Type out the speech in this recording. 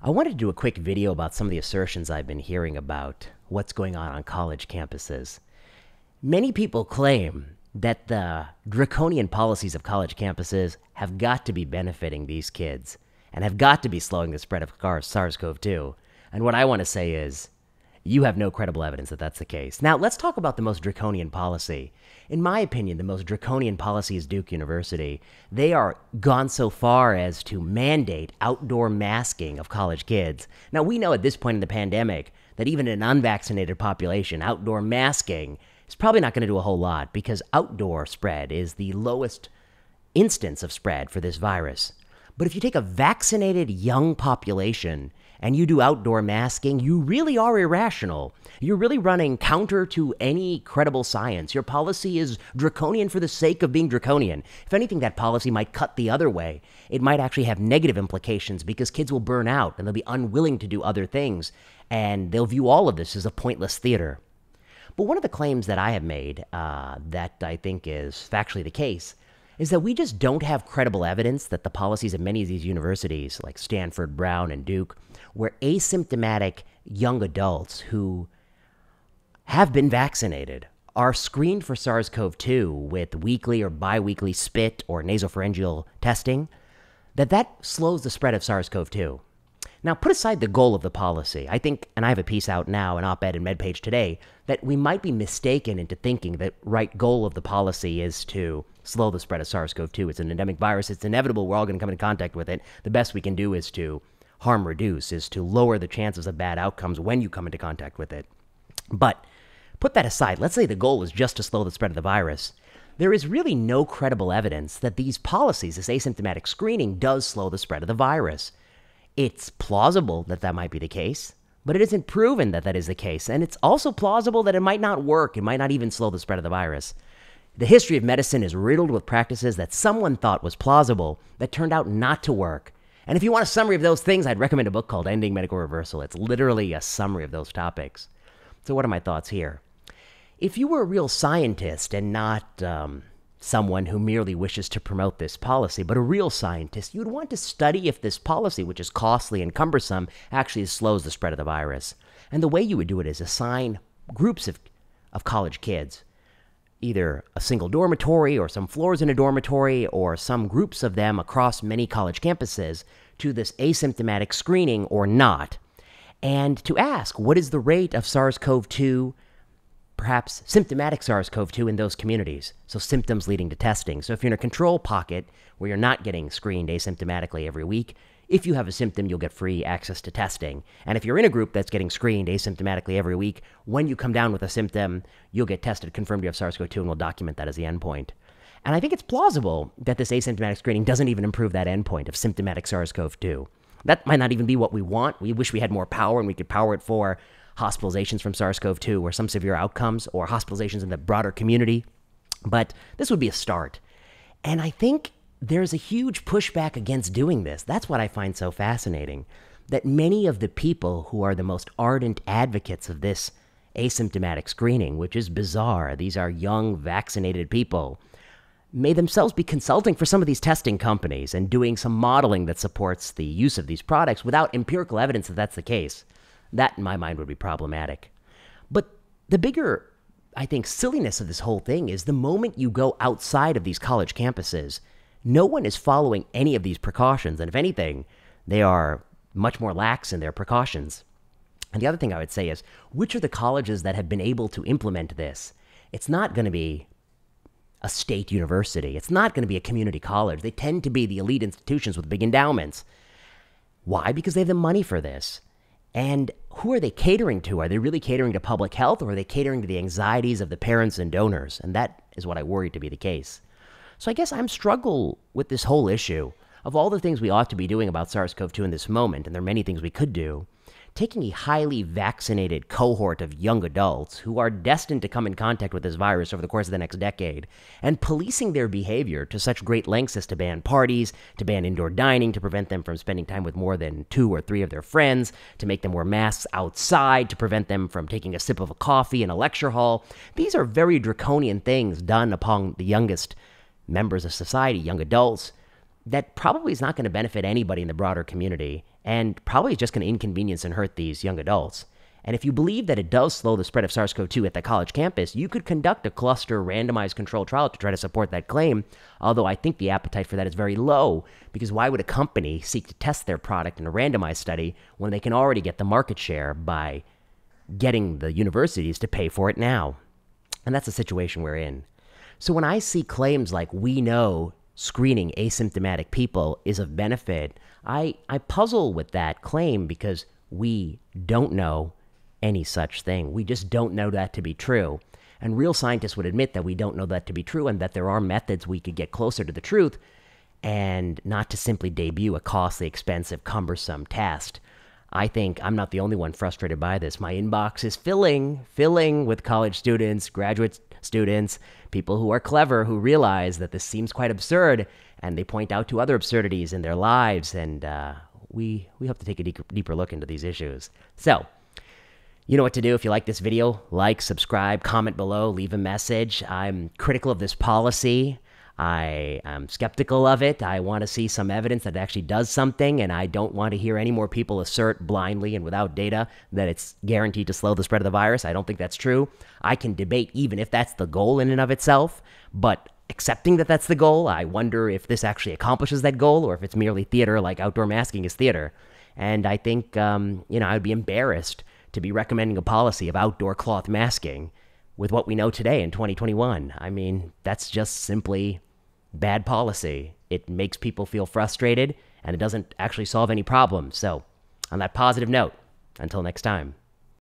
I wanted to do a quick video about some of the assertions I've been hearing about what's going on on college campuses. Many people claim that the draconian policies of college campuses have got to be benefiting these kids and have got to be slowing the spread of SARS CoV 2. And what I want to say is, you have no credible evidence that that's the case. Now, let's talk about the most draconian policy. In my opinion, the most draconian policy is Duke University. They are gone so far as to mandate outdoor masking of college kids. Now, we know at this point in the pandemic that even in an unvaccinated population, outdoor masking is probably not going to do a whole lot because outdoor spread is the lowest instance of spread for this virus. But if you take a vaccinated young population and you do outdoor masking, you really are irrational. You're really running counter to any credible science. Your policy is draconian for the sake of being draconian. If anything, that policy might cut the other way. It might actually have negative implications because kids will burn out and they'll be unwilling to do other things, and they'll view all of this as a pointless theater. But one of the claims that I have made uh, that I think is factually the case is that we just don't have credible evidence that the policies of many of these universities, like Stanford, Brown, and Duke, where asymptomatic young adults who have been vaccinated are screened for SARS CoV 2 with weekly or biweekly spit or nasopharyngeal testing, that that slows the spread of SARS CoV 2. Now, put aside the goal of the policy. I think, and I have a piece out now, an op ed in MedPage today, that we might be mistaken into thinking that right goal of the policy is to slow the spread of SARS CoV 2. It's an endemic virus. It's inevitable. We're all going to come into contact with it. The best we can do is to harm reduce, is to lower the chances of bad outcomes when you come into contact with it. But put that aside. Let's say the goal is just to slow the spread of the virus. There is really no credible evidence that these policies, this asymptomatic screening, does slow the spread of the virus. It's plausible that that might be the case, but it isn't proven that that is the case. And it's also plausible that it might not work. It might not even slow the spread of the virus. The history of medicine is riddled with practices that someone thought was plausible that turned out not to work. And if you want a summary of those things, I'd recommend a book called Ending Medical Reversal. It's literally a summary of those topics. So, what are my thoughts here? If you were a real scientist and not um, someone who merely wishes to promote this policy, but a real scientist, you'd want to study if this policy, which is costly and cumbersome, actually slows the spread of the virus. And the way you would do it is assign groups of, of college kids, either a single dormitory or some floors in a dormitory or some groups of them across many college campuses, to this asymptomatic screening or not, and to ask what is the rate of SARS CoV 2 perhaps symptomatic SARS CoV 2 in those communities. So, symptoms leading to testing. So, if you're in a control pocket where you're not getting screened asymptomatically every week, if you have a symptom, you'll get free access to testing. And if you're in a group that's getting screened asymptomatically every week, when you come down with a symptom, you'll get tested, confirmed you have SARS CoV 2, and we'll document that as the endpoint. And I think it's plausible that this asymptomatic screening doesn't even improve that endpoint of symptomatic SARS CoV 2. That might not even be what we want. We wish we had more power and we could power it for hospitalizations from SARS CoV 2 or some severe outcomes or hospitalizations in the broader community. But this would be a start. And I think there's a huge pushback against doing this. That's what I find so fascinating. That many of the people who are the most ardent advocates of this asymptomatic screening, which is bizarre, these are young, vaccinated people, may themselves be consulting for some of these testing companies and doing some modeling that supports the use of these products without empirical evidence that that's the case. That, in my mind, would be problematic. But the bigger, I think, silliness of this whole thing is the moment you go outside of these college campuses, no one is following any of these precautions. And if anything, they are much more lax in their precautions. And the other thing I would say is which are the colleges that have been able to implement this? It's not going to be a state university. It's not going to be a community college. They tend to be the elite institutions with big endowments. Why? Because they have the money for this. And who are they catering to? Are they really catering to public health or are they catering to the anxieties of the parents and donors? And that is what I worry to be the case. So I guess I'm struggle with this whole issue of all the things we ought to be doing about SARS-CoV-2 in this moment, and there are many things we could do taking a highly vaccinated cohort of young adults who are destined to come in contact with this virus over the course of the next decade and policing their behavior to such great lengths as to ban parties, to ban indoor dining, to prevent them from spending time with more than two or three of their friends, to make them wear masks outside, to prevent them from taking a sip of a coffee in a lecture hall. These are very draconian things done upon the youngest members of society, young adults that probably is not going to benefit anybody in the broader community and probably is just going to inconvenience and hurt these young adults. And if you believe that it does slow the spread of SARS CoV 2 at the college campus, you could conduct a cluster randomized controlled trial to try to support that claim. Although I think the appetite for that is very low, because why would a company seek to test their product in a randomized study when they can already get the market share by getting the universities to pay for it now? And that's the situation we're in. So when I see claims like we know screening asymptomatic people is of benefit, I, I puzzle with that claim because we don't know any such thing. We just don't know that to be true. And real scientists would admit that we don't know that to be true and that there are methods we could get closer to the truth and not to simply debut a costly, expensive, cumbersome test. I think I'm not the only one frustrated by this. My inbox is filling, filling with college students, graduate students, people who are clever, who realize that this seems quite absurd, and they point out to other absurdities in their lives. And uh, we we hope to take a deeper, deeper look into these issues. So, you know what to do if you like this video. Like, subscribe, comment below, leave a message. I'm critical of this policy. I am skeptical of it. I want to see some evidence that it actually does something, and I don't want to hear any more people assert blindly and without data that it's guaranteed to slow the spread of the virus. I don't think that's true. I can debate even if that's the goal in and of itself, but accepting that that's the goal, I wonder if this actually accomplishes that goal or if it's merely theater, like outdoor masking is theater. And I think, um, you know, I'd be embarrassed to be recommending a policy of outdoor cloth masking with what we know today in 2021. I mean, that's just simply bad policy. It makes people feel frustrated and it doesn't actually solve any problems. So, on that positive note, until next time.